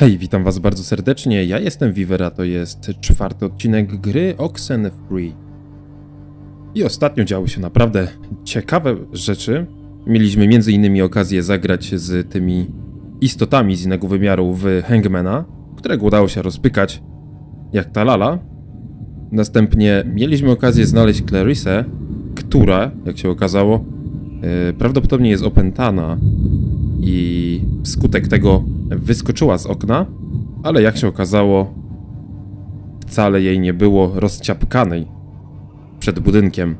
Hej, witam was bardzo serdecznie. Ja jestem Viver, a to jest czwarty odcinek gry Oxenfree. I ostatnio działy się naprawdę ciekawe rzeczy. Mieliśmy innymi okazję zagrać z tymi istotami z innego wymiaru w Hangmana, którego udało się rozpykać jak ta lala. Następnie mieliśmy okazję znaleźć Clarissę, która, jak się okazało, yy, prawdopodobnie jest opętana i wskutek tego wyskoczyła z okna, ale jak się okazało, wcale jej nie było rozciapkanej przed budynkiem.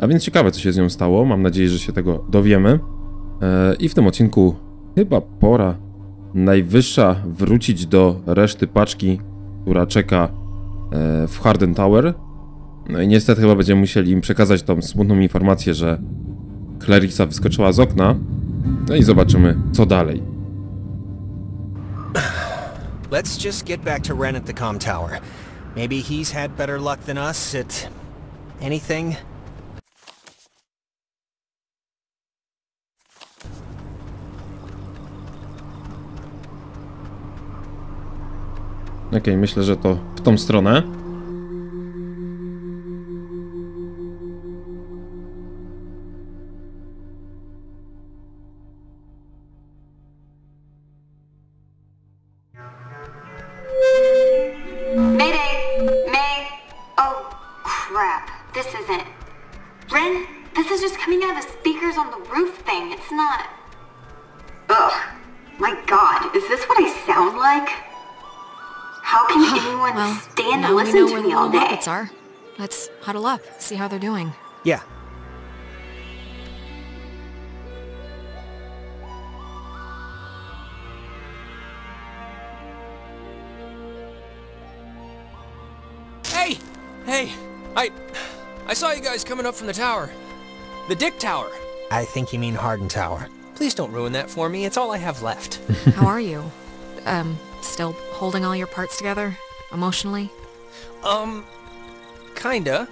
A więc ciekawe, co się z nią stało. Mam nadzieję, że się tego dowiemy. E, I w tym odcinku chyba pora najwyższa wrócić do reszty paczki, która czeka e, w Harden Tower. No i niestety chyba będziemy musieli im przekazać tą smutną informację, że Clarissa wyskoczyła z okna. No i zobaczymy, co dalej. Let's just get back to Ren at the com tower. Maybe he's had better luck than us at... anything? Okej, myślę, że to w tą stronę. Not. Ugh. My god, is this what I sound like? How can anyone Well, stand to listen to where me the all little day? rockets are. Let's huddle up, see how they're doing. Yeah. Hey! Hey! I... I saw you guys coming up from the tower. The Dick Tower. I think you mean Harden Tower. Please don't ruin that for me. It's all I have left. How are you? Um, still holding all your parts together? Emotionally? um... Kinda.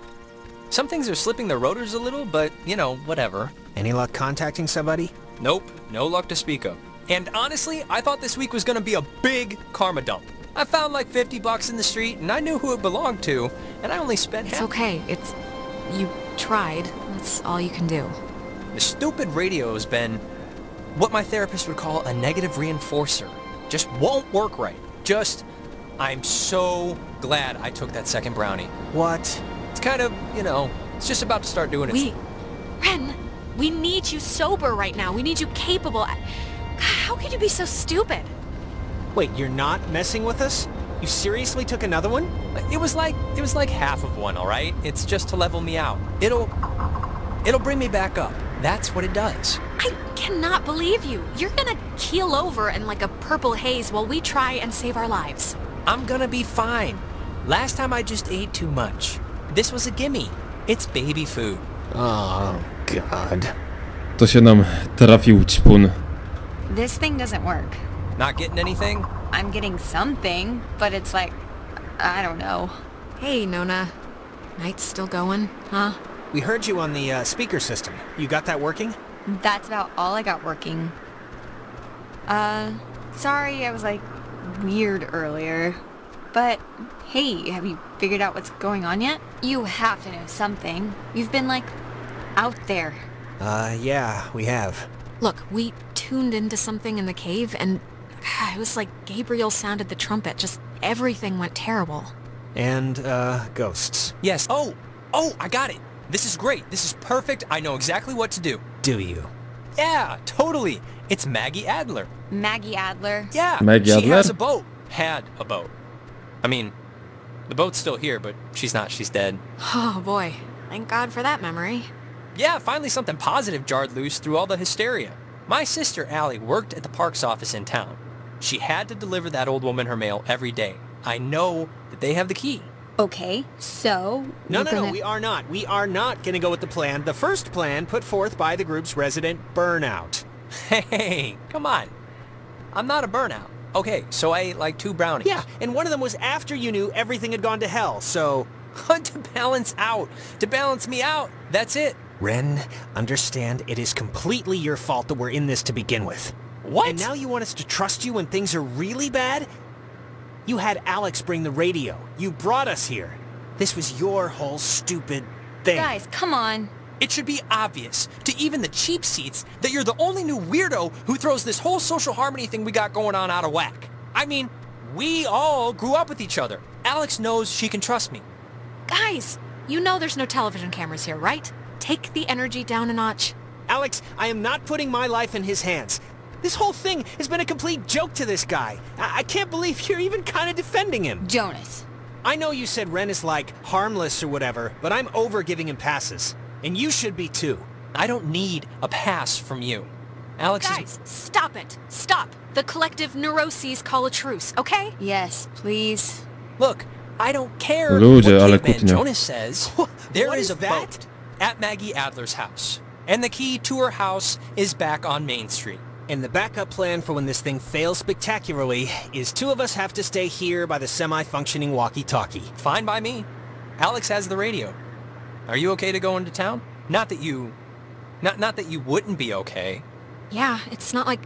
Some things are slipping their rotors a little, but, you know, whatever. Any luck contacting somebody? Nope, no luck to speak of. And honestly, I thought this week was gonna be a big karma dump. I found like 50 bucks in the street, and I knew who it belonged to, and I only spent half- It's half. okay. It's... You tried. That's all you can do. The stupid radio has been what my therapist would call a negative reinforcer. Just won't work right. Just, I'm so glad I took that second brownie. What? It's kind of, you know, it's just about to start doing it. We... Ren, we need you sober right now. We need you capable. How could you be so stupid? Wait, you're not messing with us? You seriously took another one? It was like, it was like half of one, alright? It's just to level me out. It'll, it'll bring me back up. That's what it does. I cannot believe you. You're gonna keel over in like a purple haze while we try and save our lives. I'm gonna be fine. Last time I just ate too much. This was a gimme. It's baby food. Oh, God. To się nam trafił ćpun. This thing doesn't work. Not getting anything? I'm getting something, but it's like, I don't know. Hey, Nona. Night's still going, huh? We heard you on the uh, speaker system. You got that working? That's about all I got working. Uh, sorry I was like weird earlier. But hey, have you figured out what's going on yet? You have to know something. You've been like out there. Uh, yeah, we have. Look, we tuned into something in the cave and it was like Gabriel sounded the trumpet. Just everything went terrible. And, uh, ghosts. Yes. Oh! Oh, I got it! This is great. This is perfect. I know exactly what to do. Do you? Yeah, totally. It's Maggie Adler. Maggie Adler. Yeah, Maggie she Adler? has a boat. Had a boat. I mean, the boat's still here, but she's not. She's dead. Oh boy. Thank God for that memory. Yeah, finally something positive jarred loose through all the hysteria. My sister Allie worked at the parks office in town. She had to deliver that old woman her mail every day. I know that they have the key. Okay, so No, no, gonna... no, we are not. We are not going to go with the plan. The first plan put forth by the group's resident burnout. Hey, come on. I'm not a burnout. Okay, so I ate like two brownies. Yeah, and one of them was after you knew everything had gone to hell, so... to balance out. To balance me out. That's it. Ren, understand it is completely your fault that we're in this to begin with. What? And now you want us to trust you when things are really bad? You had Alex bring the radio. You brought us here. This was your whole stupid thing. Guys, come on. It should be obvious to even the cheap seats that you're the only new weirdo who throws this whole social harmony thing we got going on out of whack. I mean, we all grew up with each other. Alex knows she can trust me. Guys, you know there's no television cameras here, right? Take the energy down a notch. Alex, I am not putting my life in his hands. This whole thing has been a complete joke to this guy. I, I can't believe you're even kind of defending him. Jonas. I know you said Ren is like harmless or whatever, but I'm over giving him passes. And you should be too. I don't need a pass from you. Alex is... Guys, stop it. Stop. The collective neuroses call a truce, okay? Yes, please. Look, I don't care Ludzie, what ale Caveman. Jonas says. There What is is a that? boat at Maggie Adler's house. And the key to her house is back on Main Street. And the backup plan for when this thing fails spectacularly is two of us have to stay here by the semi-functioning walkie-talkie. Fine by me. Alex has the radio. Are you okay to go into town? Not that you... Not, not that you wouldn't be okay. Yeah, it's not like,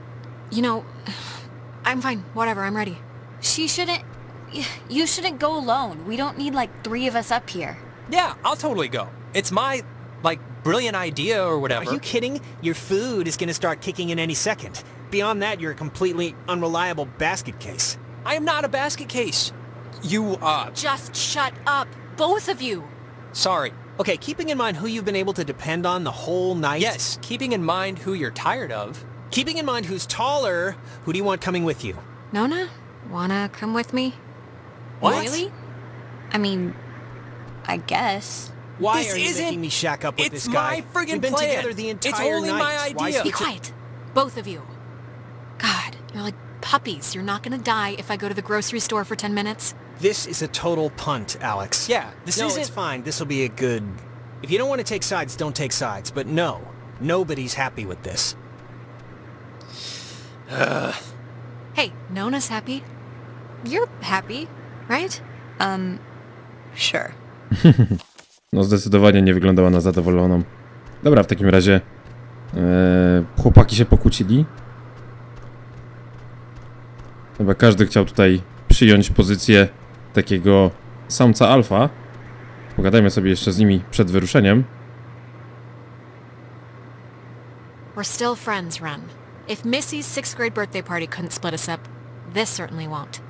you know, I'm fine. Whatever, I'm ready. She shouldn't... You shouldn't go alone. We don't need like three of us up here. Yeah, I'll totally go. It's my, like, brilliant idea or whatever. Are you kidding? Your food is gonna start kicking in any second. Beyond that, you're a completely unreliable basket case. I am not a basket case. You, uh, Just shut up. Both of you. sorry. Okay, keeping in mind who you've been able to depend on the whole night. Yes, keeping in mind who you're tired of. Keeping in mind who's taller, who do you want coming with you? Nona, wanna come with me? What? Really? I mean, I guess. Why This are you isn't- making me shack up with this guy? my friggin' We've been plan. together the entire It's only night. my idea. Be quiet. Both of you. God, you're like puppies. You're not gonna die if I go to the grocery store for 10 minutes. This is a total punt, Alex. Yeah, this no, isn't... it's fine. This will be a good... If you don't want to take sides, don't take sides. But no, nobody's happy with this. Hey, Nona's happy. You're happy, right? Um, sure. No zdecydowanie nie wyglądała na zadowoloną. Dobra, w takim razie e, chłopaki się pokłócili. Chyba każdy chciał tutaj przyjąć pozycję takiego samca alfa. Pogadajmy sobie jeszcze z nimi przed wyruszeniem. We're still friends, Ren. If Missy's sixth grade birthday party couldn't split us up, this certainly won't.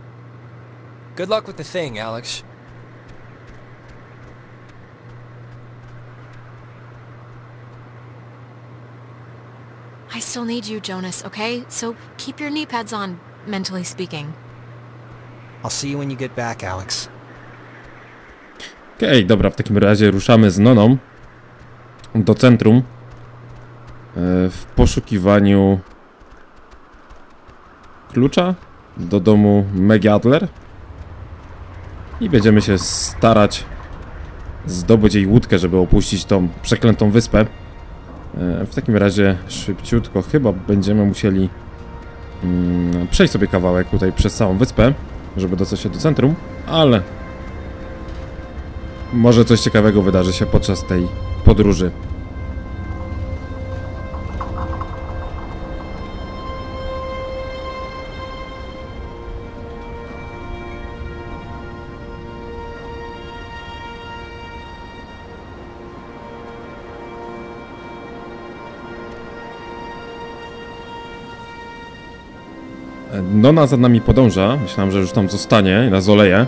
Good luck with the thing, Alex. I still need you, Jonas, okay? So keep your knee pads on, mentally speaking. I'll see you when you get back, Alex. Okej, dobra, w takim razie ruszamy z Noną do centrum e, w poszukiwaniu klucza do domu Maggie Adler i będziemy się starać zdobyć jej łódkę, żeby opuścić tą przeklętą wyspę. E, W takim razie szybciutko chyba będziemy musieli mm, przejść sobie kawałek tutaj przez całą wyspę, żeby dostać się do centrum, ale może coś ciekawego wydarzy się podczas tej podróży. Nona za nami podąża. Myślałem, że już tam zostanie i nas oleje.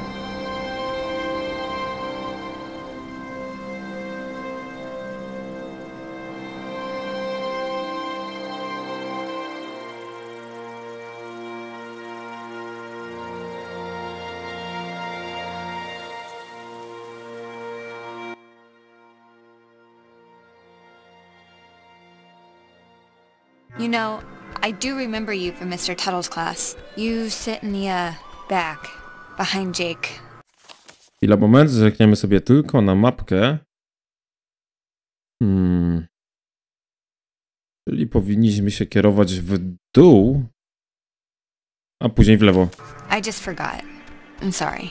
I do remember you from Mr. Tuttle's class. You sit in the, uh, back, behind Jake. Chwila, moment, zerkniemy sobie tylko na mapkę. Hmm. Czyli powinniśmy się kierować w dół, a później w lewo. I just forgot. I'm sorry.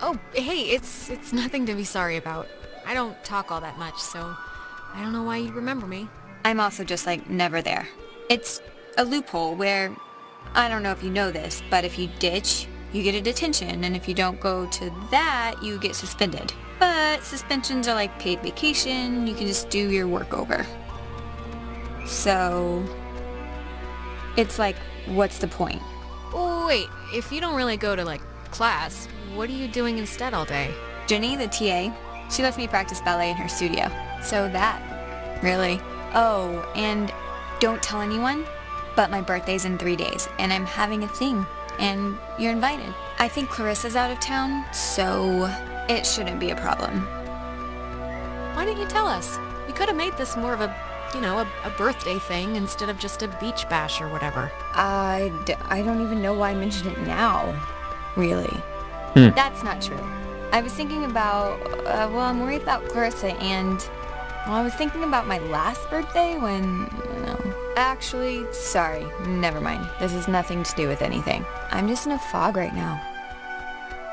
Oh, hey, it's it's nothing to be sorry about. I don't talk all that much, so I don't know why you'd remember me. I'm also just like never there. It's a loophole where, I don't know if you know this, but if you ditch, you get a detention, and if you don't go to that, you get suspended. But suspensions are like paid vacation, you can just do your work over. So, it's like, what's the point? Wait, if you don't really go to, like, class, what are you doing instead all day? Jenny, the TA, she lets me practice ballet in her studio. So that, really. Oh, and don't tell anyone, but my birthday's in three days, and I'm having a thing, and you're invited. I think Clarissa's out of town, so it shouldn't be a problem. Why didn't you tell us? We could have made this more of a, you know, a, a birthday thing instead of just a beach bash or whatever. I, d- I don't even know why I mentioned it now. Really. Hmm. That's not true. I was thinking about, uh, well, I'm worried about Clarissa and, well, I was thinking about my last birthday when, know. Actually, sorry, never mind. This has nothing to do with anything. I'm just in a fog right now.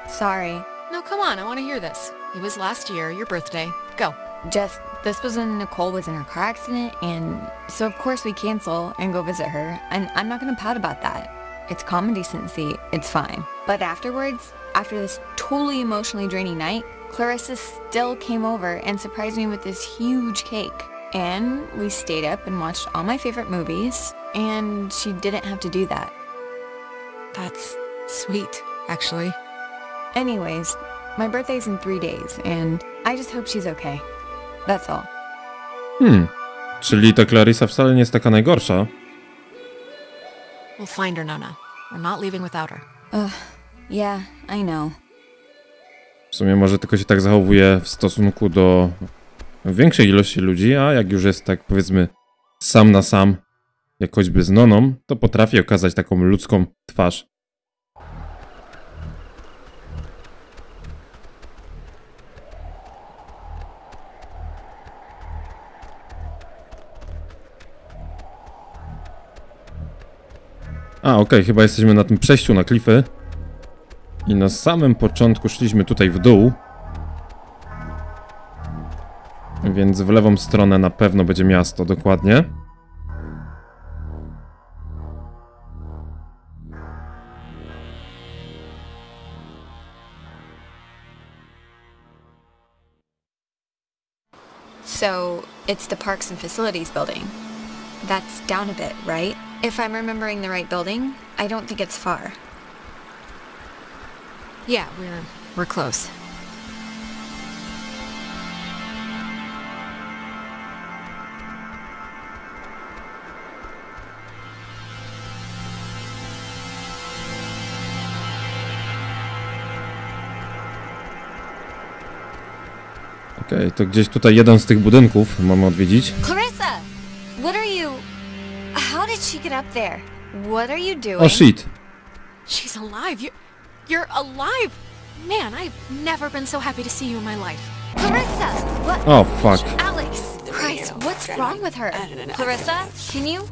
Sorry. No, come on, I want to hear this. It was last year, your birthday. Go. Just, this was when Nicole was in her car accident, and so of course we cancel and go visit her, and I'm not gonna pout about that. It's common decency, it's fine. But afterwards, after this totally emotionally draining night, Clarissa still came over and surprised me with this huge cake. And we stayed up and watched all my favorite movies, and she didn't have to do that. That's sweet, actually. Anyways, my birthday's in three days, and I just hope she's okay. That's all. Hmm. Czyli ta Clarissa wcale nie jest taka najgorsza. We'll find her, Nona. We're not leaving without her. Ugh. Yeah, I know. W sumie może tylko się tak zachowuje w stosunku do większej ilości ludzi, a jak już jest tak powiedzmy sam na sam, jak choćby z Noną, to potrafi okazać taką ludzką twarz. A, okej, chyba jesteśmy na tym przejściu na klify. I na samym początku szliśmy tutaj w dół. Więc w lewą stronę na pewno będzie miasto, dokładnie. So, it's the Parks and Facilities building. That's down a bit, right? If I'm remembering the right building, I don't think it's far. Yeah, we're we're close. Okej, to gdzieś tutaj jeden z tych budynków mamy odwiedzić. Clarissa! What are you... How did she get up there? What are you doing? O shit! She's alive. You're you're alive. Man, I've never been so happy to see you in my life. Clarissa! What? Oh, fuck. Alex! Christ, what's wrong with her? Clarissa, can you...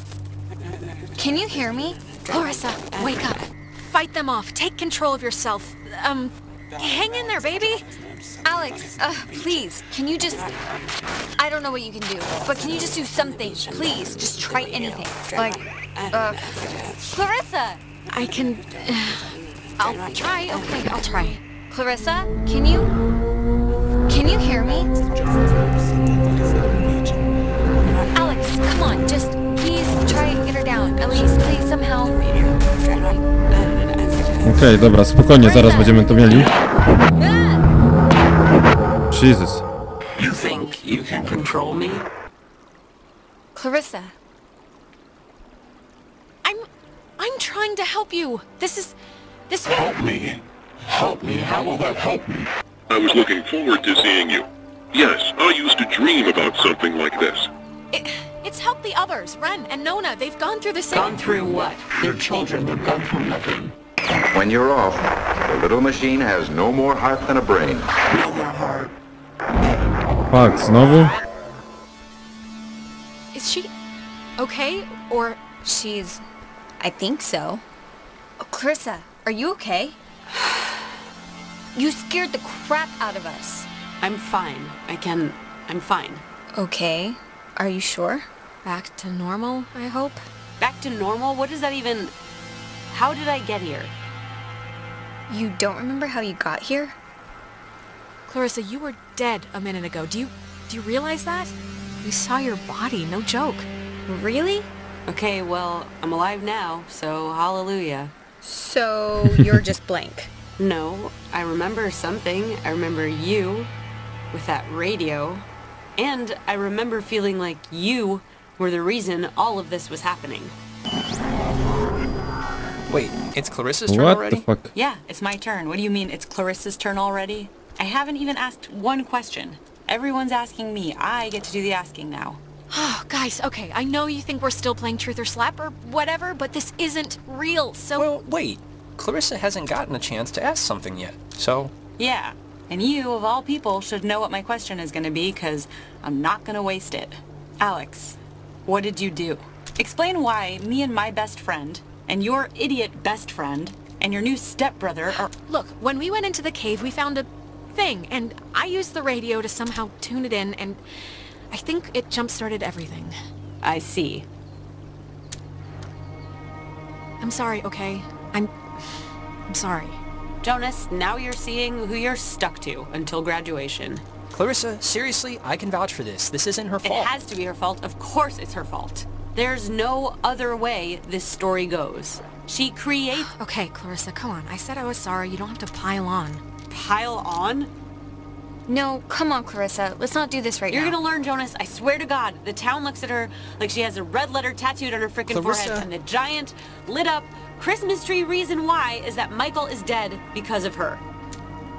Can you hear me? Clarissa, wake up. Fight them off. Take control of yourself. Um, hang in there, baby. Alex, uh, please, can you just... I don't know what you can do, but can you just do something? Please, just try anything. Like, uh... Clarissa! I can. I'll try. Okay, I'll try. Clarissa, can you... Can you hear me? Alex, come on, just please try and get her down. At least, please, somehow. Okej, dobra, spokojnie, zaraz będziemy to mieli. Jesus. You think you can control me? Clarissa, I'm. I'm trying to help you. This is. This. Help me. Help me. How will that help me? I was looking forward to seeing you. Yes, I used to dream about something like this. It, it's helped the others. Ren and Nona. They've gone through the same. Gone through what? They're children. They've gone through nothing. When you're off, the little machine has no more heart than a brain. No more heart. Fuck, znowu? Is she okay? Or she's... I think so. Oh, Clarissa, are you okay? You scared the crap out of us. I'm fine. I can... I'm fine. Okay. Are you sure? Back to normal, I hope? Back to normal? What does that even... How did I get here? You don't remember how you got here? Clarissa, you were dead a minute ago. Do you do you realize that? We saw your body, no joke. Really? Okay, well, I'm alive now, so hallelujah. So you're just blank. No, I remember something. I remember you with that radio. And I remember feeling like you were the reason all of this was happening. Wait, it's Clarissa's turn What already? the fuck? Yeah, it's my turn. What do you mean it's Clarissa's turn already? I haven't even asked one question. Everyone's asking me. I get to do the asking now. Oh, guys, okay, I know you think we're still playing Truth or Slap or whatever, but this isn't real, so... Well, wait. Clarissa hasn't gotten a chance to ask something yet, so... Yeah, and you, of all people, should know what my question is going to be, because I'm not going to waste it. Alex, what did you do? Explain why me and my best friend, and your idiot best friend, and your new stepbrother are... Look, when we went into the cave, we found a thing, and I used the radio to somehow tune it in, and I think it jump-started everything. I see. I'm sorry, okay? I'm... I'm sorry. Jonas, now you're seeing who you're stuck to until graduation. Clarissa, seriously, I can vouch for this. This isn't her fault. It has to be her fault. Of course it's her fault. There's no other way this story goes. She creates... Okay, Clarissa, come on. I said I was sorry. You don't have to pile on. Pile on? No, come on, Clarissa. Let's not do this right now. You're gonna learn, Jonas. I swear to God. The town looks at her like she has a red letter tattooed on her freaking forehead. And the giant, lit up Christmas tree reason why is that Michael is dead because of her.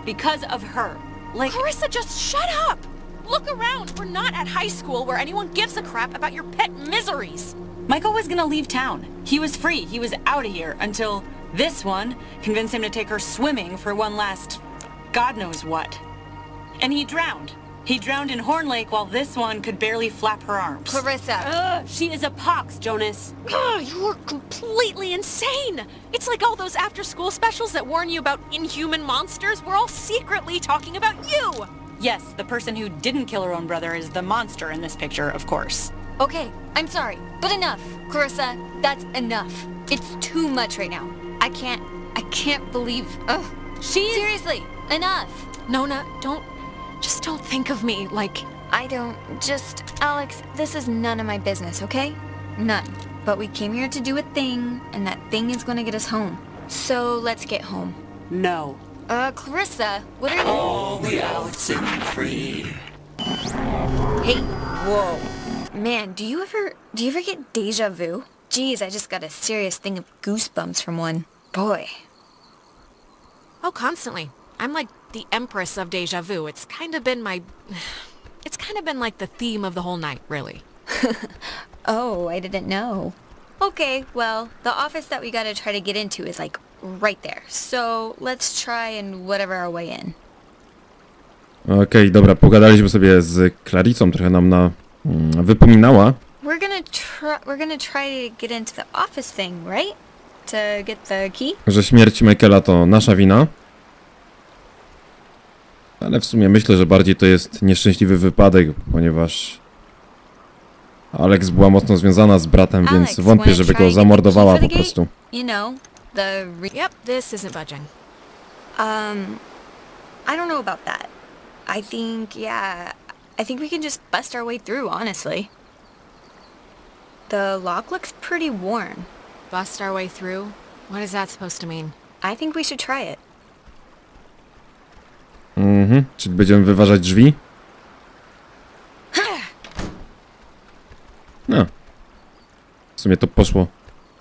Because of her. Like, Clarissa, just shut up! Look around. We're not at high school where anyone gives a crap about your pet miseries. Michael was gonna leave town. He was free. He was out of here until this one convinced him to take her swimming for one last God knows what. And he drowned. He drowned in Horn Lake while this one could barely flap her arms. Clarissa. ugh, she is a pox, Jonas. Ugh, you're completely insane. It's like all those after-school specials that warn you about inhuman monsters. We're all secretly talking about you. Yes, the person who didn't kill her own brother is the monster in this picture, of course. Okay, I'm sorry, but enough. Clarissa, that's enough. It's too much right now. I can't, I can't believe, ugh. She's... Seriously, enough. Nona, don't... Just don't think of me like... I don't, just, Alex, this is none of my business, okay? None. But we came here to do a thing, and that thing is gonna get us home. So let's get home. No. Uh, Clarissa, what are you... Olly olly oxen free. Hey, whoa. Man, do you ever, do you ever get deja vu? Geez, I just got a serious thing of goosebumps from one. Boy. Oh, constantly. I'm like the empress of deja vu. It's kind of been my... It's kind of been like the theme of the whole night, really. Oh, I didn't know. Okay, well, the office that we gotta try to get into is like right there. So let's try and whatever our way in. Okej, dobra, pogadaliśmy sobie z Claricą, trochę nam na... Mm, wypominała. We're gonna try, we're gonna try to get into the office thing, right? To get the key? że śmierć Michaela to nasza wina. Ale w sumie myślę, że bardziej to jest nieszczęśliwy wypadek, ponieważ Alex była mocno związana z bratem, więc Alex, wątpię, żeby go zamordowała po prostu. You know, the re- Yep, this isn't budging. Um, I don't know about that. I think, yeah, I think we can just bust our way through, honestly. The lock looks pretty worn. Bust our way through? What is that supposed to mean? I think we should try it. Mhm. Czy będziemy wyważać drzwi? No. W sumie to poszło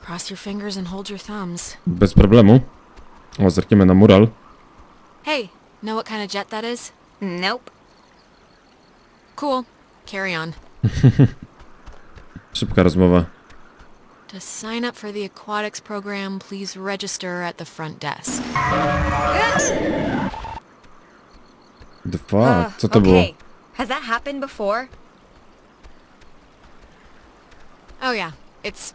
Cross your fingers and hold your thumbs. bez problemu. O, zerkniemy na mural. Hey, know what kind of jet that is? Nope. Cool. Carry on. Szybka rozmowa. To sign up for the aquatics program, please register at the front desk. The fuck? Ugh, Co to okay. było? Has that happened before? Oh yeah, it's...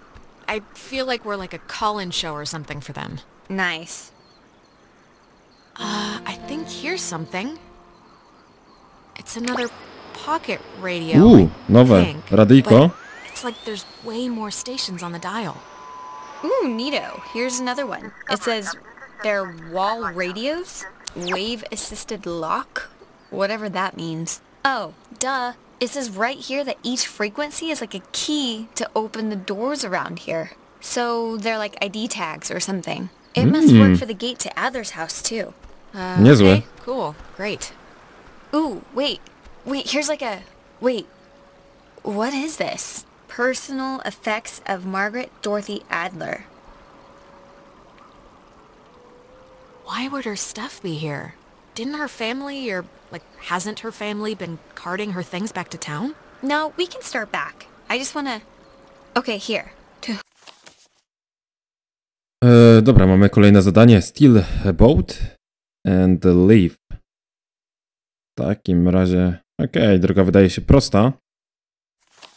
I feel like we're like a call-in show or something for them. Nice. Uh, I think here's something. It's another pocket radio. Ooh, I nowe. think, Radyjko. It's like there's way more stations on the dial. Ooh, neato. Here's another one. It says they're wall radios, wave assisted lock, whatever that means. Oh, duh. It says right here that each frequency is like a key to open the doors around here. So they're like ID tags or something. It must work Mm. for the gate to Adler's house too. Uh, Niezłe. okay, cool. Great. Ooh, wait. Wait, here's like a... Wait. What is this? Personal effects of Margaret Dorothy Adler. Why would her stuff be here? Didn't her family, or, like, hasn't her family been carting her things back to town? No, we can start back. I just wanna... Okay, here. To E, dobra, mamy kolejne zadanie. Steal a boat and leave. W takim razie... Okej, droga wydaje się prosta.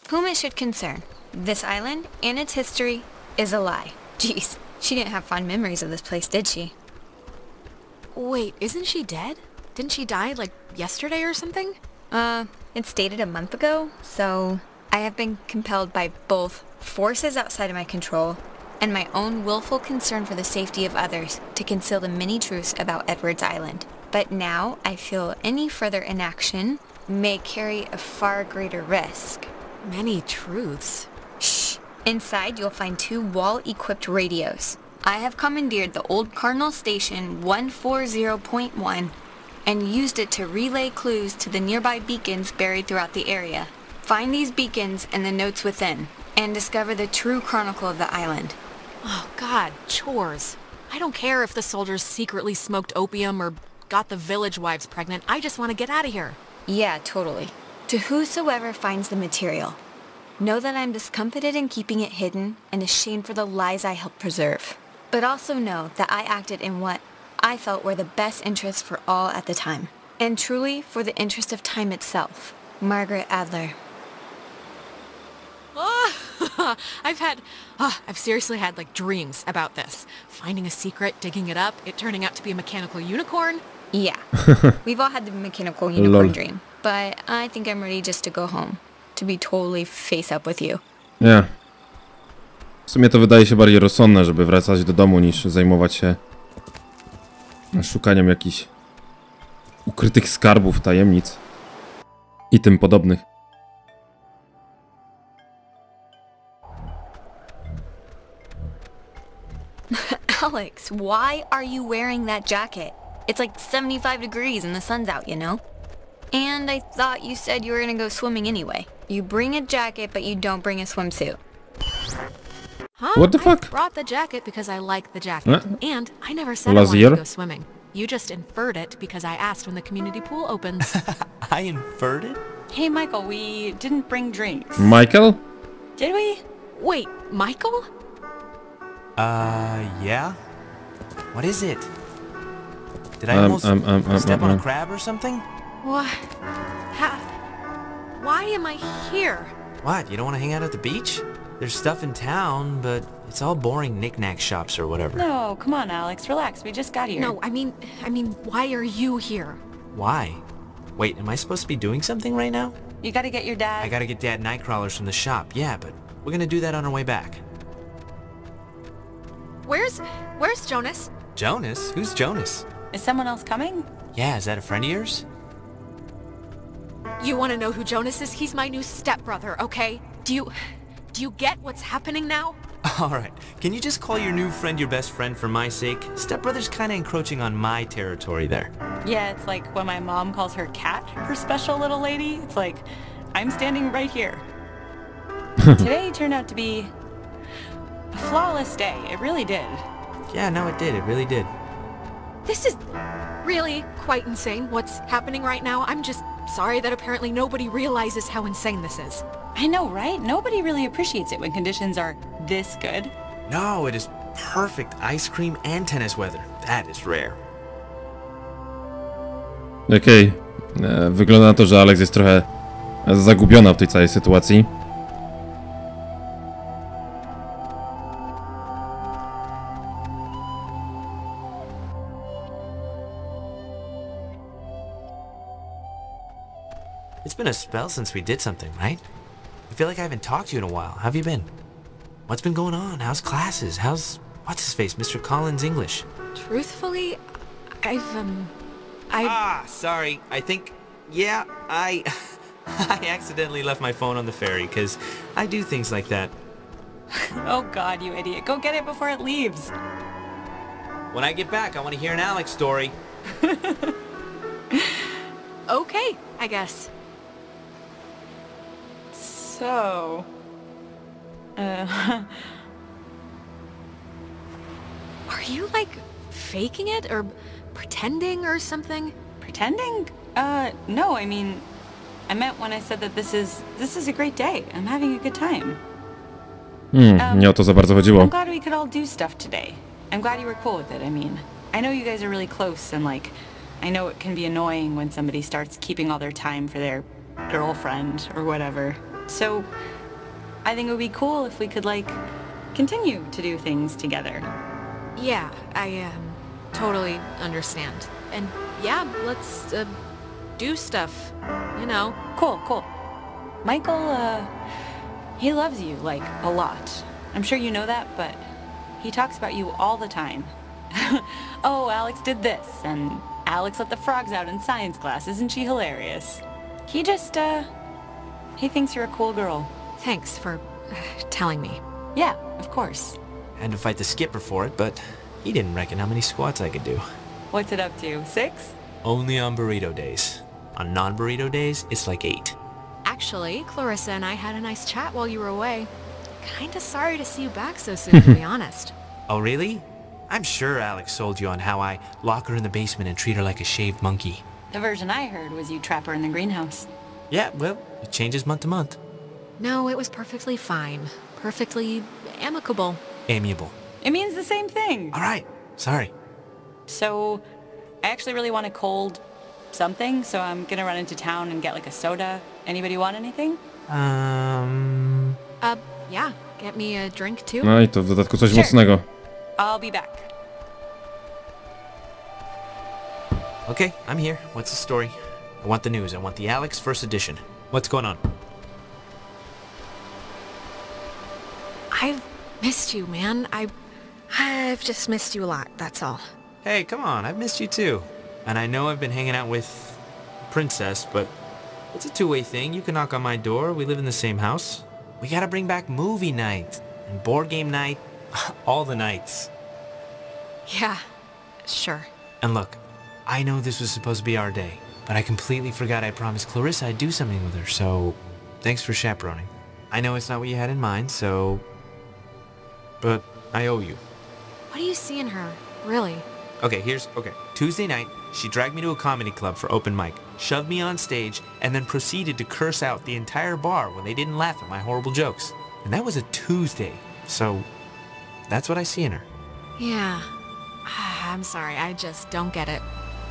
whom it should concern. This island and its history is a lie. Jeez, she didn't have fond memories of this place, did she? Wait, isn't she dead? Didn't she die, like, yesterday or something? Uh, it's dated a month ago, so I have been compelled by both forces outside of my control and my own willful concern for the safety of others to conceal the many truths about Edwards Island. But now I feel any further inaction may carry a far greater risk. Many truths. Shh. Inside, you'll find two wall-equipped radios. I have commandeered the old Cardinal Station 140.1 and used it to relay clues to the nearby beacons buried throughout the area. Find these beacons and the notes within, and discover the true chronicle of the island. Oh, God, chores. I don't care if the soldiers secretly smoked opium or got the village wives pregnant. I just want to get out of here. Yeah, totally. To whosoever finds the material, know that I'm discomfited in keeping it hidden and ashamed for the lies I helped preserve. But also know that I acted in what I felt were the best interests for all at the time, and truly for the interest of time itself. Margaret Adler. Ah, I've had, ah, I've seriously had like dreams about this. Finding a secret, digging it up, it turning out to be a mechanical unicorn. Yeah. We've all had the mechanical unicorn Lol. dream, but I think I'm ready just to go home. To be totally face up with you. Yeah. W sumie to wydaje się bardziej rozsądne, żeby wracać do domu, niż zajmować się szukaniem jakichś ukrytych skarbów, tajemnic i tym podobnych. Alex, why are you wearing that jacket? It's like 75 degrees and the sun's out, you know? And I thought you said you were gonna go swimming anyway. You bring a jacket, but you don't bring a swimsuit. Huh? What the I fuck? brought the jacket because I like the jacket. What? And I never said I wanted Lazier? to go swimming. You just inferred it because I asked when the community pool opens. I inferred it? Hey, Michael, we didn't bring drinks. Michael? Did we? Wait, Michael? Uh, yeah? What is it? Did I Um, almost um, um, um, step um, on a um. crab or something? What? Ha- Why am I here? What, you don't want to hang out at the beach? There's stuff in town, but it's all boring knick-knack shops or whatever. No, come on, Alex, relax. We just got here. No, I mean, I mean, why are you here? Why? Wait, am I supposed to be doing something right now? You gotta get your dad. I gotta get Dad Nightcrawlers from the shop, yeah, but we're gonna do that on our way back. Where's, where's Jonas? Jonas? Who's Jonas? Is someone else coming? Yeah, is that a friend of yours? You want to know who Jonas is? He's my new stepbrother, okay? Do you, do you get what's happening now? Alright, can you just call your new friend your best friend for my sake? Stepbrother's kinda encroaching on my territory there. Yeah, it's like when my mom calls her cat her special little lady. It's like, I'm standing right here. Today turned out to be a flawless day. It really did. Yeah, no, it did, it really did. This is really quite insane what's happening right now. I'm just sorry that apparently nobody realizes how insane this is. I know, right? Nobody really appreciates it when conditions are this good. No, it is perfect ice cream and tennis weather. That is rare. Okej. E, Wygląda na to, że Alex jest trochę zagubiona w tej całej sytuacji. Been a spell since we did something, right? I feel like I haven't talked to you in a while. How have you been? What's been going on? How's classes? How's what's his face, Mr. Collins English? Truthfully, I've, um, I... Ah, sorry. I think, yeah, I, I accidentally left my phone on the ferry because I do things like that. oh god, you idiot. Go get it before it leaves. When I get back, I want to hear an Alex story. okay, I guess. So... Uh... Are you, like, faking it or pretending or something? Pretending? Uh, no, I mean, I meant when I said that this is, this is a great day. I'm having a good time. Hmm, um, nie o to za bardzo chodziło. I'm glad we could all do stuff today. I'm glad you were cool with it, I mean. I know you guys are really close and like, I know it can be annoying when somebody starts keeping all their time for their girlfriend or whatever. So, I think it would be cool if we could like, continue to do things together. Yeah, I, um, totally understand. And yeah, let's, uh, do stuff, you know. Cool, cool. Michael, uh, he loves you, like, a lot. I'm sure you know that, but he talks about you all the time. oh, Alex did this, and Alex let the frogs out in science class. Isn't she hilarious? He just, uh, he thinks you're a cool girl. Thanks for uh, telling me. Yeah, of course. Had to fight the skipper for it, but he didn't reckon how many squats I could do. What's it up to, six? Only on burrito days. On non-burrito days, it's like eight. Actually, Clarissa and I had a nice chat while you were away. Kinda sorry to see you back so soon, to be honest. Oh, really? I'm sure Alex sold you on how I lock her in the basement and treat her like a shaved monkey. The version I heard was you trap her in the greenhouse. Yeah, well, it changes month to month. No, it was perfectly fine. Perfectly amicable. Amiable. It means the same thing. All right. Sorry. So, I actually really want a cold something, so I'm gonna run into town and get like a soda. Anybody want anything? Um... Uh, yeah. Get me a drink too. No i to w dodatku coś sure. mocnego. I'll be back. Okay, I'm here. What's the story? I want the news. I want the Alex first edition. What's going on? I've missed you, man. I... I've just missed you a lot, that's all. Hey, come on. I've missed you too. And I know I've been hanging out with Princess, but it's a two-way thing. You can knock on my door. We live in the same house. We gotta bring back movie night and board game night. All the nights. Yeah, sure. And look, I know this was supposed to be our day, but I completely forgot I promised Clarissa I'd do something with her, so thanks for chaperoning. I know it's not what you had in mind, so... But I owe you. What do you see in her, really? Okay, here's... Okay, Tuesday night, she dragged me to a comedy club for open mic, shoved me on stage, and then proceeded to curse out the entire bar when they didn't laugh at my horrible jokes. And that was a Tuesday, so that's what I see in her. Yeah. I'm sorry, I just don't get it.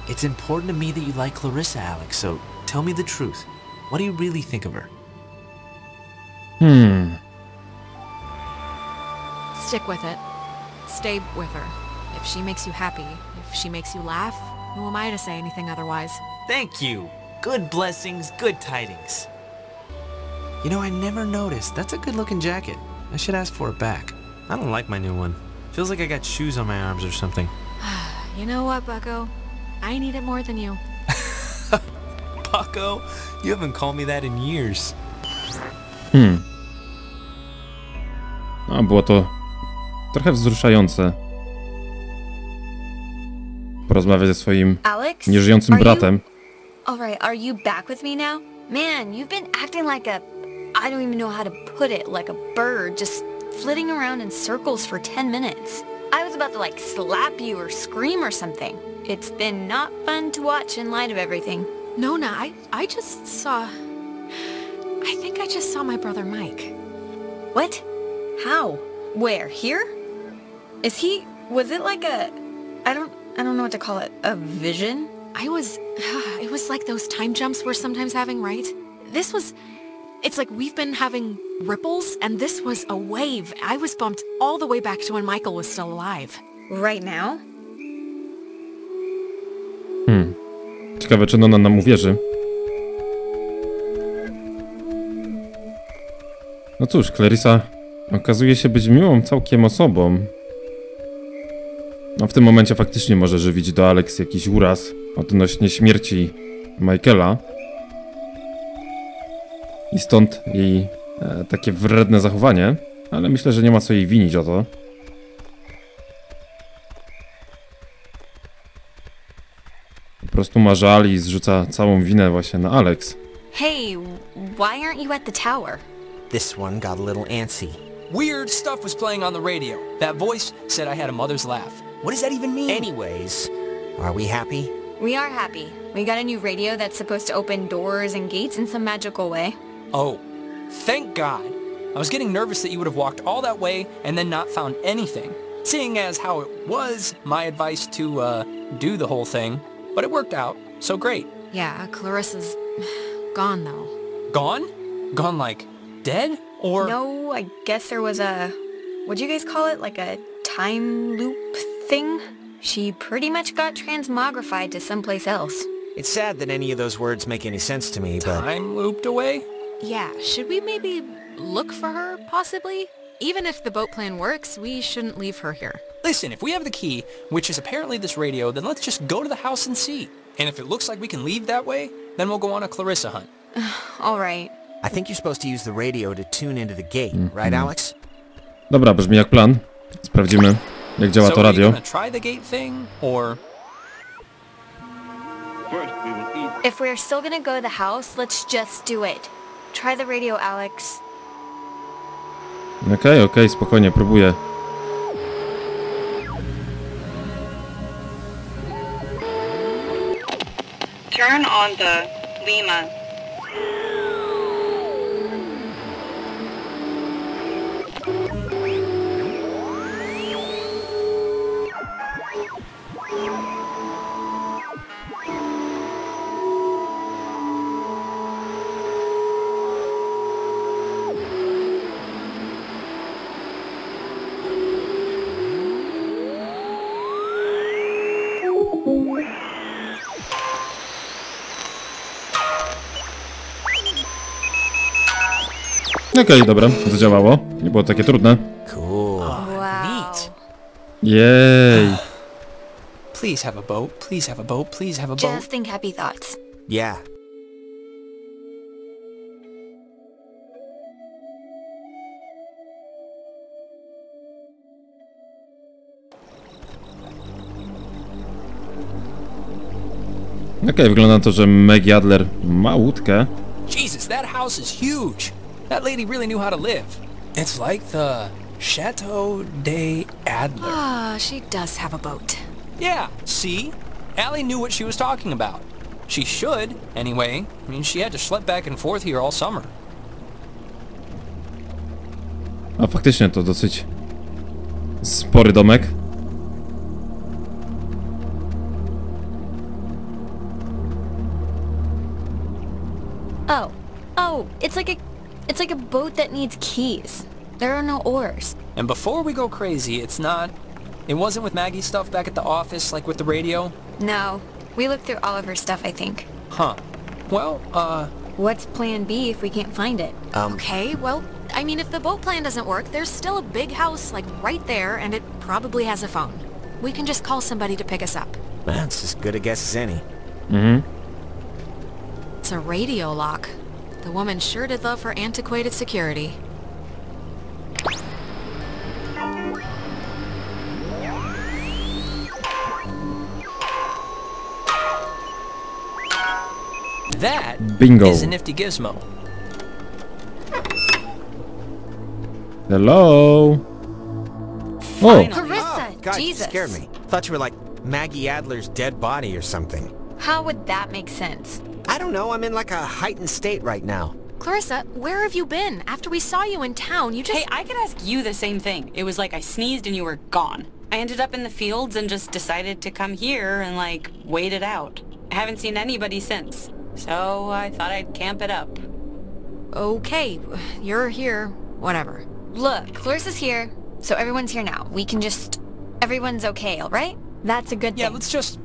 It's important to me that you like Clarissa, Alex, so tell me the truth. What do you really think of her? Hmm. Stick with it. Stay with her. If she makes you happy, if she makes you laugh, who am I to say anything otherwise? Thank you. Good blessings, good tidings. You know, I never noticed. That's a good looking jacket. I should ask for it back. I don't like my new one. Feels like I got shoes on my arms or something. you know what, Bucko? I need it more than you. Paco, You haven't called me that in years. Hmm. No, było to trochę wzruszające. Porozmawiać ze swoim Alex, nieżyjącym bratem. Alright, are you back with me now? Man, you've been acting like a... I don't even know how to put it, like a bird, just flitting around in circles for 10 minutes. I was about to like slap you or scream or something. It's been not fun to watch in light of everything. Nona, I, I just saw... I think I just saw my brother Mike. What? How? Where? Here? Is he... Was it like a... I don't... I don't know what to call it. A vision? I was... It was like those time jumps we're sometimes having, right? This was... It's like we've been having ripples, and this was a wave. I was bumped all the way back to when Michael was still alive. Right now? Hmm. Ciekawe, czy Nona nam uwierzy. No cóż, Clarissa okazuje się być miłą całkiem osobą. No w tym momencie faktycznie może żywić do Alex jakiś uraz odnośnie śmierci Michaela. I stąd jej e, takie wredne zachowanie, ale myślę, że nie ma co jej winić o to. Prostu ma żal i zrzuca całą winę właśnie na Alex. Hey, why aren't you at the tower? This one got a little antsy. Weird stuff was playing on the radio. That voice said I had a mother's laugh. What does that even mean? Anyways, are we happy? We are happy. We got a new radio that's supposed to open doors and gates in some magical way. Oh, thank God. I was getting nervous that you would have walked all that way and then not found anything, seeing as how it was my advice to, uh, do the whole thing. But it worked out, so great. Yeah, Clarissa's gone though. Gone? Gone like dead? Or... No, I guess there was a... What'd you guys call it? Like a time loop thing? She pretty much got transmogrified to someplace else. It's sad that any of those words make any sense to me, but... Time looped away? Yeah, should we maybe look for her, possibly? Even if the boat plan works, we shouldn't leave her here. Listen, if we have the key, which is apparently this radio, then let's just go to the house and see. And if it looks like we can leave that way, then we'll go on a Clarissa hunt. All right. I think you're supposed to use the radio to tune into the gate, mm-hmm. right Alex? Dobra, brzmi jak plan. Sprawdzimy, jak działa so to are you radio. gonna try the gate thing, or... If we're still gonna go to the house, let's just do it. Try the radio, Alex. Okej, okej, spokojnie, próbuję. Turn on the Lima. Okej, dobra, zadziałało. Nie było takie trudne. Cool. Neat. Jej. Please have a boat, please have a boat, please have a boat. Just think happy thoughts. Yeah. Okej, wygląda na to, że Meg Adler ma łódkę. Jesus, that house is huge. That lady really knew how to live. It's like the Chateau de Adler. Ah, she does have a boat. Yeah, see? Allie knew what she was talking about. She should, anyway. I mean, she had to schlep back and forth here all summer. A faktycznie to dosyć spory domek. Oh. Oh, it's like a... It's like a boat that needs keys. There are no oars. And before we go crazy, it's not... It wasn't with Maggie's stuff back at the office, like with the radio? No. We looked through all of her stuff, I think. Huh. Well, uh... What's plan B if we can't find it? Um, Okay, well, I mean, if the boat plan doesn't work, there's still a big house, like, right there, and it probably has a phone. We can just call somebody to pick us up. That's as good a guess as any. Mm-hmm. It's a radio lock. The woman sure did love her antiquated security. That Bingo. is a nifty gizmo. Hello. Oh, Clarissa, Oh, ah, God, you scared me. Thought you were like Maggie Adler's dead body or something. How would that make sense? I don't know, I'm in like a heightened state right now. Clarissa, where have you been? After we saw you in town, you just... Hey, I could ask you the same thing. It was like I sneezed and you were gone. I ended up in the fields and just decided to come here and like wait it out. I haven't seen anybody since. So I thought I'd camp it up. Okay, you're here. Whatever. Look, Clarissa's here, so everyone's here now. We can just... Everyone's okay, alright? That's a good Yeah, thing. Yeah, let's just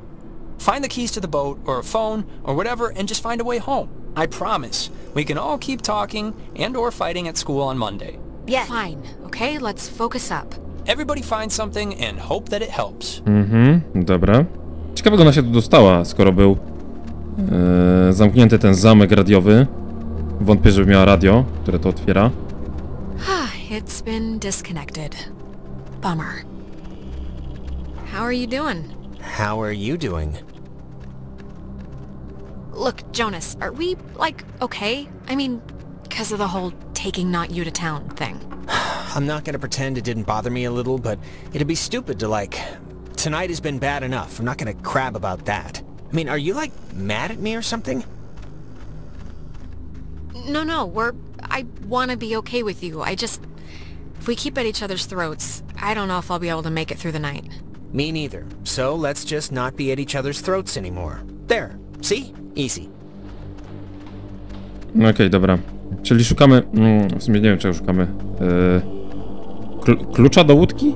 find the keys to the boat, or a phone, or whatever, and just find a way home. I promise. We can all keep talking and or fighting at school on Monday. Yeah. Fine, okay? Let's focus up. Everybody find something and hope that it helps. Mhm, dobra. Ciekawe, ona się tu dostała, skoro był e, zamknięty ten zamek radiowy. Wątpię, żeby miała radio, które to otwiera. It's been disconnected. Bummer. How are you doing? How are you doing? Look, Jonas, are we, like, okay? I mean, because of the whole taking not you to town thing. I'm not gonna pretend it didn't bother me a little, but it'd be stupid to like... Tonight has been bad enough. I'm not gonna crab about that. I mean, are you like mad at me or something? No, no, we're... I want to be okay with you. I just... If we keep at each other's throats, I don't know if I'll be able to make it through the night. Me neither. So let's just not be at each other's throats anymore. There. See? Easy. No Okej, dobra. Czyli szukamy... Mm, w sumie nie wiem, czego szukamy. E, kl klucza do łódki?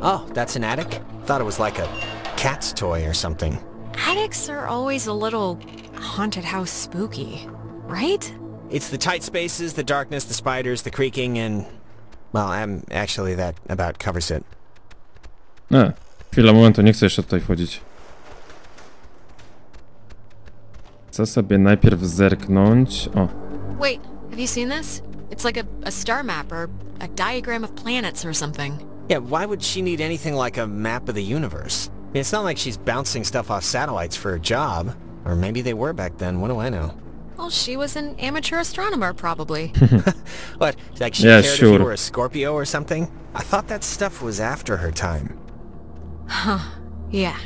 Oh, that's an attic? Thought it was like a cat's toy or something. Attics are always a little haunted house spooky, right? It's the tight spaces, the darkness, the spiders, the creaking, and... Well, um, actually that about covers it. E, chwila, momentu, nie chcę jeszcze tutaj wchodzić. Chcę sobie najpierw zerknąć. O, Wait, have you seen this? It's like a, a star map or a diagram of planets or something. Yeah, why would she need anything like a map of the universe? I mean, it's not like she's bouncing stuff off satellites for a job. Or maybe they were back then, what do I know? Well, she was an amateur astronomer, probably. What, like she Yeah, cared if you were a Scorpio or something? I thought that stuff was after her time. Huh. Yeah.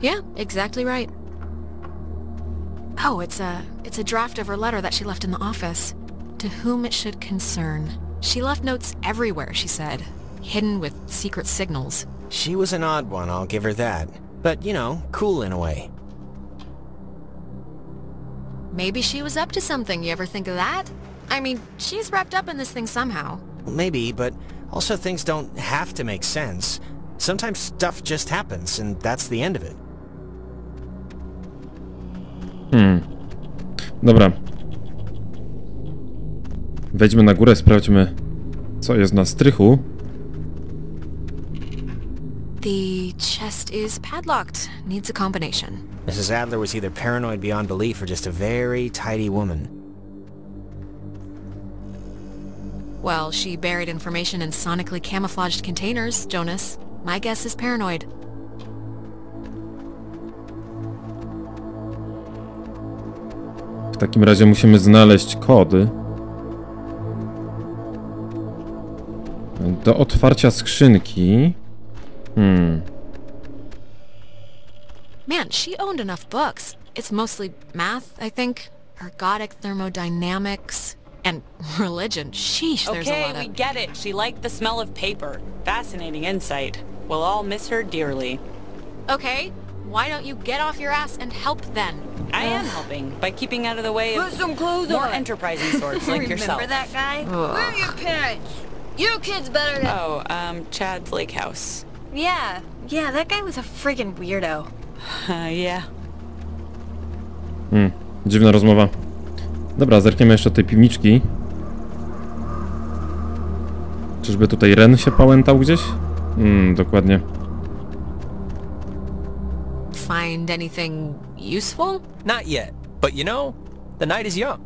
Yeah, exactly right. Oh, it's a it's a draft of her letter that she left in the office. To whom it should concern. She left notes everywhere, she said. Hidden with secret signals. She was an odd one, I'll give her that. But, you know, cool in a way. Maybe she was up to something, you ever think of that? I mean, she's wrapped up in this thing somehow. Maybe, but also things don't have to make sense. Sometimes stuff just happens, and that's the end of it. Hmm. Dobra. Wejdźmy na górę, sprawdźmy, co jest na strychu. The chest is padlocked. Needs a combination. Mrs. Adler was either paranoid beyond belief or just a very tidy woman. Well, she buried information in sonically camouflaged containers, Jonas. My guess is paranoid. W takim razie musimy znaleźć kody. Do otwarcia skrzynki. Hmm. Man, she owned enough books. It's mostly math, I think. Ergodic thermodynamics. And religion. Sheesh, there's a Okay, lot we of... get it. She liked the smell of paper. Fascinating insight. We'll all miss her dearly. Okay, why don't you get off your ass and help then? I am helping by keeping out of the way Put of some clothes more on. enterprising sorts like Remember yourself. that guy? Ugh. Where are your parents? Your kid's better than... Oh, um, Chad's Lake House. Yeah, yeah, that guy was a friggin' weirdo. Uh, yeah. Hmm. Dziwna rozmowa. Dobra, zerkniemy jeszcze do tej piwniczki. Czyżby tutaj Ren się pałętał gdzieś? Hmm, dokładnie. Find anything useful? Not yet, but you know, the night is young.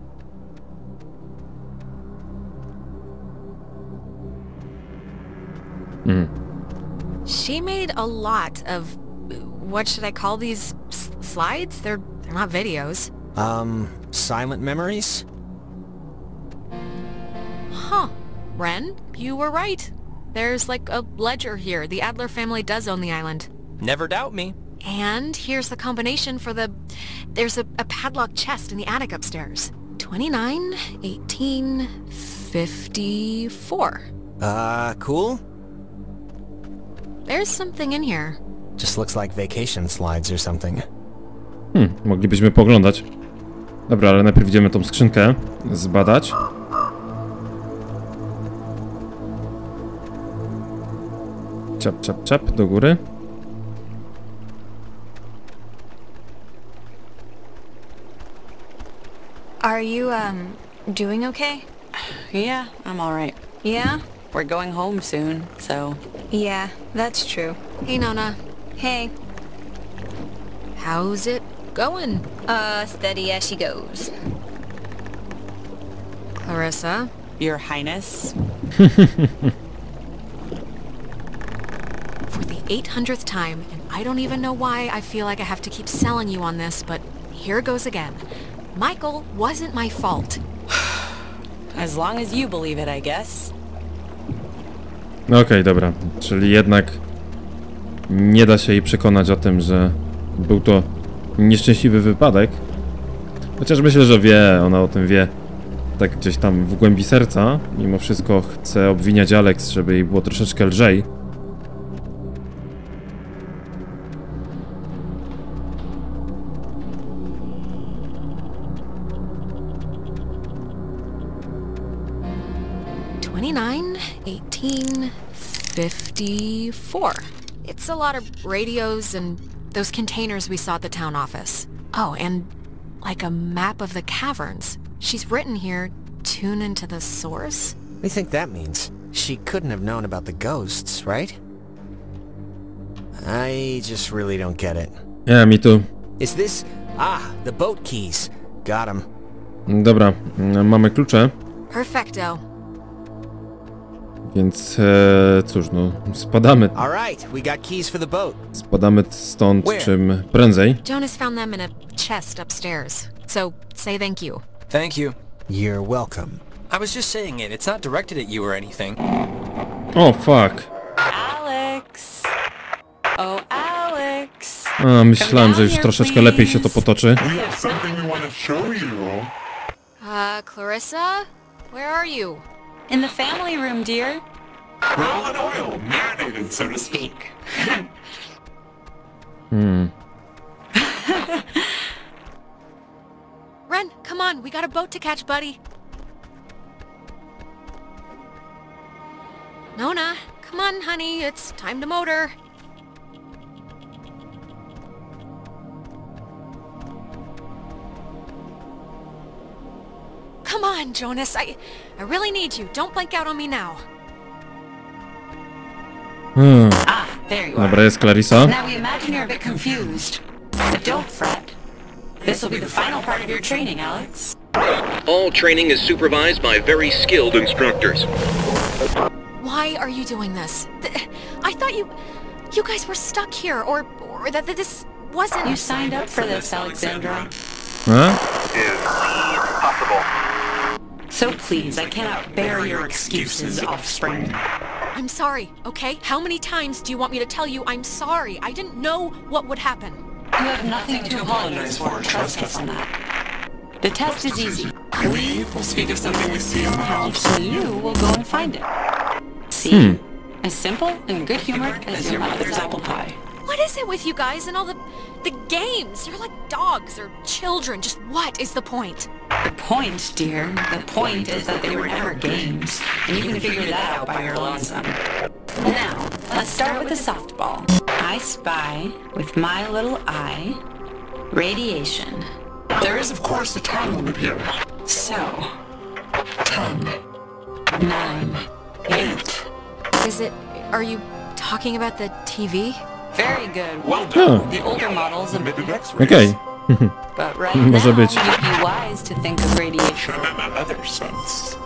Hmm. She made a lot of... What should I call these? Slides? They're, they're not videos. Um, silent memories? Huh. Ren, you were right. There's like a ledger here. The Adler family does own the island. Never doubt me. And here's the combination for the... There's a, a padlocked chest in the attic upstairs. 29, 18, 54. Uh, cool? There's something in here. Just looks like vacation slides or something. Hmm, moglibyśmy poglądać. Dobra, ale najpierw idziemy tą skrzynkę zbadać. Czap, czap, czap, do góry. Are you, um, doing okay? Yeah, I'm alright. Yeah? We're going home soon, so... Yeah, that's true. Hey, Nona. Hey. How's it going? Uh, steady as she goes. Clarissa? Your Highness? For the 800th time, and I don't even know why I feel like I have to keep selling you on this, but here goes again. Michael wasn't my fault. As long as you believe it, I guess. Okej, dobra. Czyli jednak nie da się jej przekonać o tym, że był to nieszczęśliwy wypadek. Chociaż myślę, że wie, ona o tym wie. Tak gdzieś tam w głębi serca. Mimo wszystko chce obwiniać Alex, żeby jej było troszeczkę lżej. Twenty-nine, eighteen, fifty-four. It's a lot of radios and those containers we saw at the town office. Oh, and like a map of the caverns. She's written here, tune into the source? What do you think that means? She couldn't have known about the ghosts, right? I just really don't get it. Yeah, me too. Is this... Ah, the boat keys. Got 'em. Dobra, mamy klucze, Perfecto. Więc e, cóż, no spadamy, spadamy stąd czym prędzej. Jonas found them in a chest upstairs. So, say thank you. Thank you. You're welcome. I was just saying it. It's not directed at you or anything. O, fuck. Alex! Oh, Alex! A, myślałem, że już troszeczkę lepiej się to potoczy. Uh, Clarissa? Where are you? In the family room, dear. Roll in oil, marinated, so to speak. Hmm. Ren, come on, we got a boat to catch, buddy. Nona, come on, honey, it's time to motor. Come on, Jonas, I, I really need you. Don't blank out on me now. Hmm. Ah, there you are. Dobra, jest Clarissa. Now we imagine you're a bit confused. But don't fret. This will be the final part of your training, Alex. All training is supervised by very skilled instructors. Why are you doing this? Th- I thought you, you guys were stuck here, or, or that that this wasn't. You signed up for this, Alexandra. A? So please, I cannot bear your excuses, offspring. I'm sorry, okay? How many times do you want me to tell you I'm sorry? I didn't know what would happen. You have nothing to apologize for, trust us on that. The test is easy. We will speak of something we see in the house. So you will go and find it. See? Hmm. As simple and good humored as your mother's apple pie. What is it with you guys and all the the games? You're like dogs or children. Just what is the point? The point, dear, the point is that they were never games, and you can figure that out by your lonesome. Now, let's start with the softball. I spy, with my little eye, radiation. There is, of course, a time limit here. So, Ten, nine, eight. Is it are you talking about the TV? Very good. Well Oh. done. The older models of Emitted X-rays. Okej. But right Może now, być. you'd be wise to think of radiation. Should have other sense.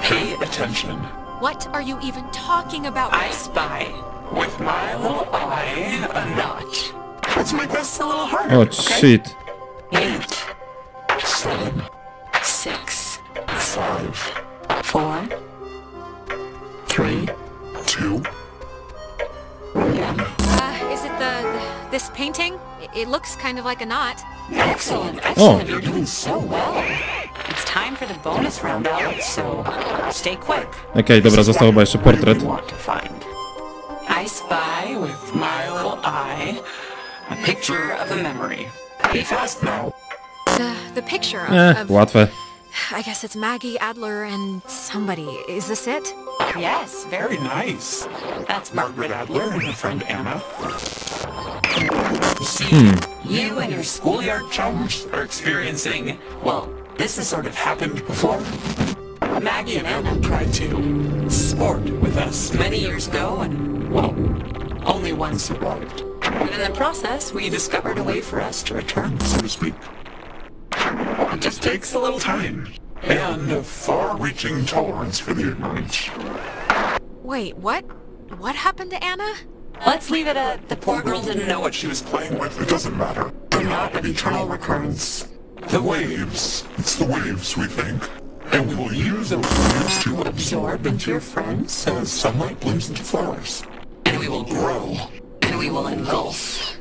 Pay attention. What are you even talking about? I spy. With my little eye, a notch. Let's make this a little harder. O, okay? shit. Eight, Seven, six, five, four, three, two, this painting? It, it looks kind of like a knot. Excellent, Oh. excellent. You're doing so well. It's time for the bonus round, Alex, so stay quick. Okej, dobra, został chyba jeszcze portret. want to find. I spy with my little eye a picture of a memory. Be fast now. The the picture of, Eh, of łatwe. I guess it's Maggie Adler and somebody. Is this it? Yes, very. Very nice. That's Margaret Adler and her friend Anna. See, Hmm. you and your schoolyard chums Are experiencing well, This has sort of happened before. Maggie and Anna tried to sport with us many years ago, and, well, only one survived. And in the process, we discovered a way for us to return, so to speak. It just takes a little time. And a far-reaching tolerance for the ignorant. Wait, what? What happened to Anna? Let's leave it at the Poor girl didn't know what she was playing with. It doesn't matter. They're not of eternal recurrence. The waves. It's the waves, we think. And we will use those waves to absorb into your friends as sunlight blooms into flowers. And we will grow. And we will engulf.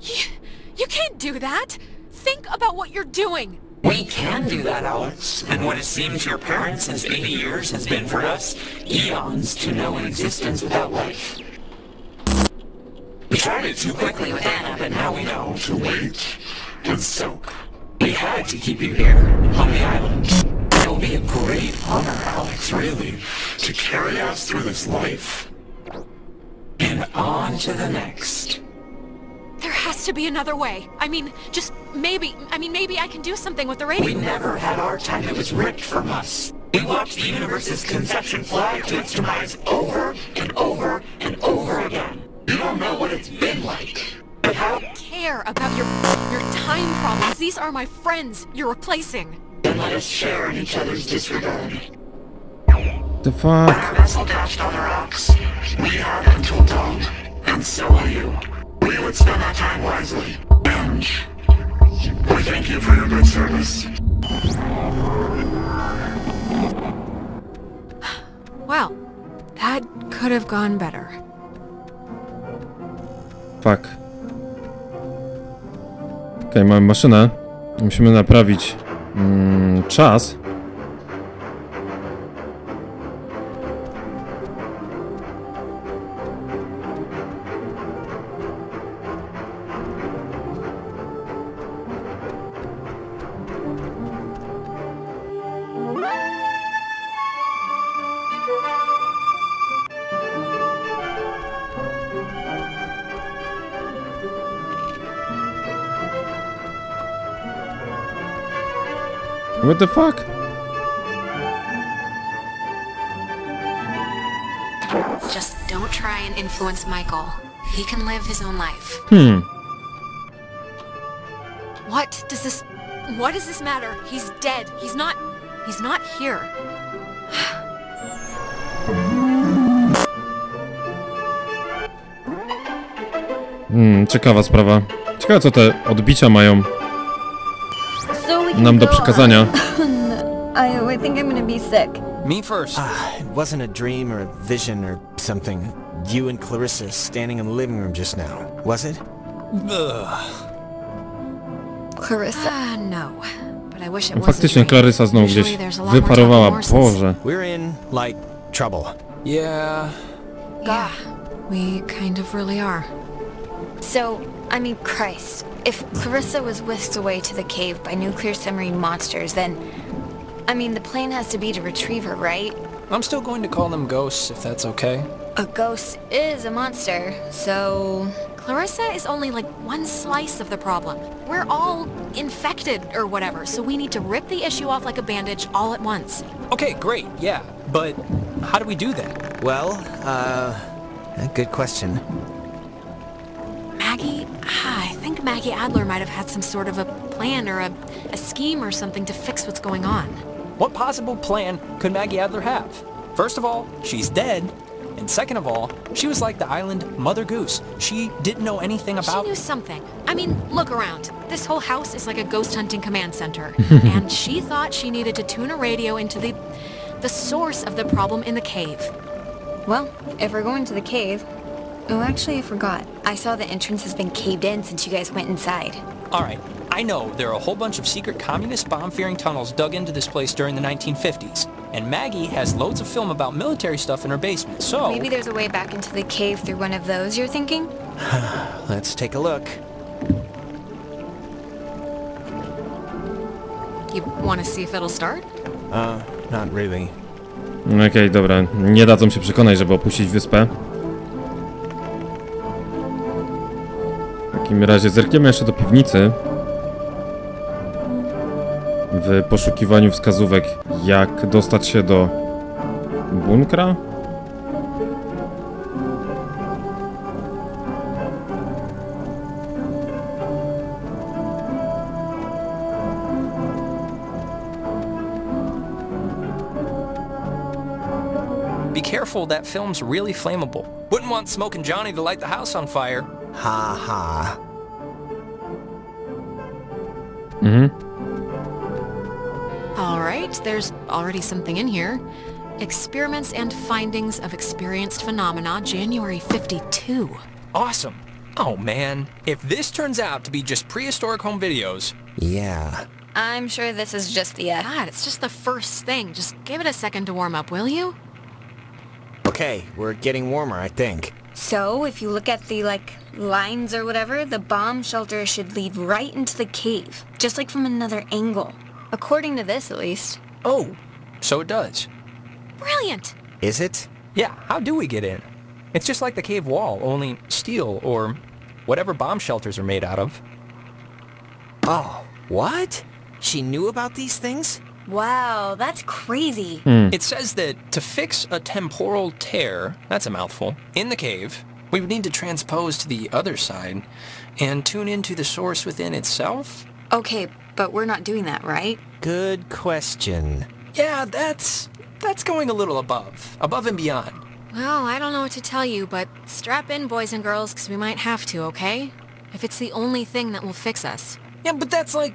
You, You can't do that! Think about what you're doing! We can do that, Alex. And what it seemed to your parents as 80 years has been for us, eons to know an existence without life. We tried it too quickly with Anna, but now we know to wait and soak. We had to keep you here, on the island. It will be a great honor, Alex, really, to carry us through this life. And on to the next. There has to be another way. I mean, just maybe, I mean, maybe I can do something with the radio. We never had our time It was ripped from us. We watched the universe's conception fly to its demise over and over and over again. You don't know what it's been like. But how care about your your time problems. These are my friends you're replacing. then let us share in each other's disregard. The fuck? Our vessel dashed on the rocks. We had until dawn. And so will you. Would spend our time wisely. And we thank you for your good service. Well, that could have gone better. Fuck. Okej, mamy maszynę. Musimy naprawić mm, czas. What the fuck? Just don't try and influence Michael. He can live his own life. Hmm. What does this what does this matter? He's dead. He's not he's not here. Hmm, ciekawa sprawa. Ciekawe co te odbicia mają So we can nam do przekazania. I, I think I'm gonna be sick. Me first. Ah, it wasn't a dream or a vision or something. You and Clarissa standing in the living room just now, was it? Clarissa. Ah, no. But I wish it wasn't. Faktycznie. Klarysa znowu gdzieś wyparowała. Boże. We're in, like, trouble. Yeah. Yeah, we kind of really are. So, I mean, Christ. If Clarissa was whisked away to the cave by nuclear submarine monsters, then... I mean, the plan has to be to retrieve her, right? I'm still going to call them ghosts, if that's okay. A ghost is a monster, so... Clarissa is only like one slice of the problem. We're all infected or whatever, so we need to rip the issue off like a bandage all at once. Okay, great, yeah. But how do we do that? Well, uh, good question. Maggie, ah, I think Maggie Adler might have had some sort of a plan or a, a scheme or something to fix what's going on. What possible plan could Maggie Adler have? First of all, she's dead. And second of all, she was like the island Mother Goose. She didn't know anything about- She knew something. I mean, look around. This whole house is like a ghost hunting command center. and she thought she needed to tune a radio into the the source of the problem in the cave. Well, if we're going to the cave... Oh, actually, I forgot. I saw the entrance has been caved in since you guys went inside. Alright, I know there are a whole bunch of secret communist bomb-fearing tunnels dug into this place during the 1950s. And Maggie has loads of film about military stuff in her basement, so... Maybe there's a way back into the cave through one of those, you're thinking? Let's take a look. You want to see if it'll start? Uh, not really. Okej, dobra. Nie dadzą się przekonać, żeby opuścić wyspę. Takim razie zerkniemy jeszcze do piwnicy. w poszukiwaniu wskazówek, jak dostać się do bunkra. Be careful, that film's really flammable. Wouldn't want Smoking Johnny to light the house on fire. Ha ha. Mhm. All right, there's already something in here. Experiments and findings of experienced phenomena, January 52. Awesome. Oh man, if this turns out to be just prehistoric home videos, Yeah. I'm sure this is just the uh, God, it's just the first thing. Just give it a second to warm up, will you? Okay, we're getting warmer, I think. So, if you look at the, like, lines or whatever, the bomb shelter should lead right into the cave, just like from another angle. According to this, at least. oh, so it does. Brilliant! Is it? Yeah, how do we get in? It's just like the cave wall, only steel or whatever bomb shelters are made out of. Oh, what? She knew about these things? Wow, that's crazy. Hmm. It says that to fix a temporal tear, that's a mouthful, in the cave, we would need to transpose to the other side and tune into the source within itself? Okay, but we're not doing that, right? Good question. Yeah, that's that's going a little above, above and beyond. Well, I don't know what to tell you, but strap in, boys and girls, because we might have to, okay? If it's the only thing that will fix us. Yeah, but that's like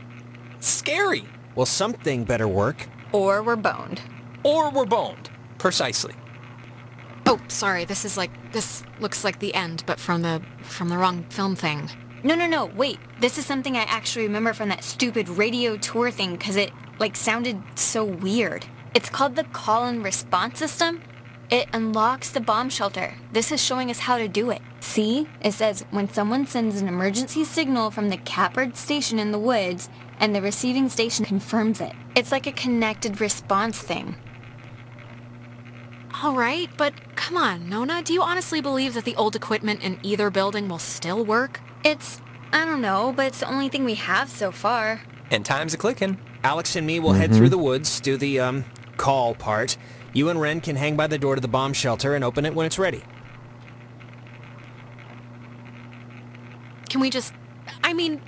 scary. Well, something better work. Or we're boned. Or we're boned. Precisely. Oh, sorry, this is like, this looks like the end, but from the, from the wrong film thing. No, no, no, wait. This is something I actually remember from that stupid radio tour thing because it, like, sounded so weird. It's called the call and response system. It unlocks the bomb shelter. This is showing us how to do it. See? It says when someone sends an emergency signal from the Capard station in the woods and the receiving station confirms it. It's like a connected response thing. All right, but come on, Nona, do you honestly believe that the old equipment in either building will still work? It's, I don't know, but it's the only thing we have so far. And time's a clicking. Alex and me will head through the woods, do the, um, call part. You and Ren can hang by the door to the bomb shelter and open it when it's ready. Can we just, I mean,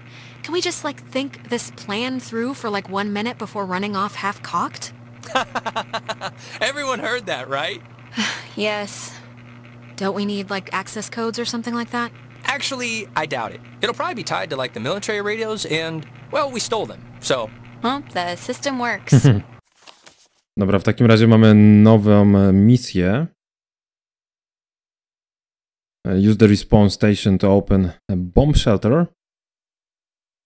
can we just like think this plan through for like one minute before running off half-cocked? Everyone heard that, right? Yes. Don't we need like access codes or something like that? Actually, I doubt it. It'll probably be tied to like the military radios and, well, we stole them. So, Well, the system works. Dobra, w takim razie mamy nową misję. Use the respawn station to open a bomb shelter.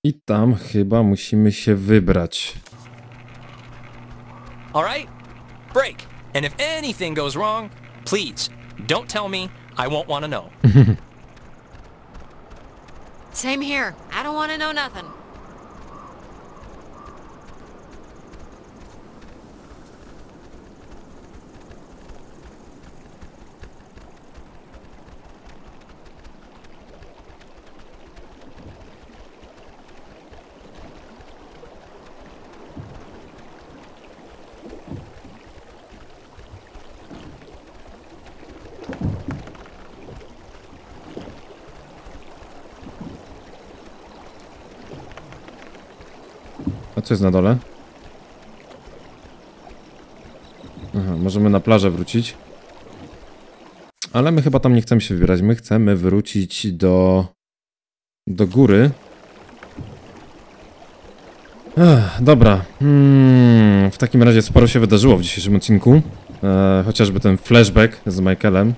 I tam chyba musimy się wybrać. All right? Break. And if anything goes wrong, please, don't tell me. I won't want to know. Same here. I don't want to know nothing. Co jest na dole? Aha, możemy na plażę wrócić. Ale my chyba tam nie chcemy się wybierać. My chcemy wrócić do... do góry. Ech, dobra. Hmm, w takim razie sporo się wydarzyło w dzisiejszym odcinku. E, chociażby ten flashback z Michaelem.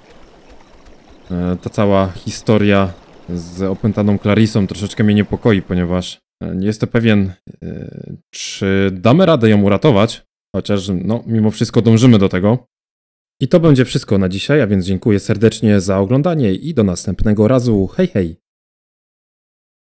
E, ta cała historia z opętaną Clarissą troszeczkę mnie niepokoi, ponieważ nie jestem pewien, e, czy damy radę ją uratować, chociaż no, mimo wszystko dążymy do tego. I to będzie wszystko na dzisiaj, a więc dziękuję serdecznie za oglądanie i do następnego razu. Hej, hej!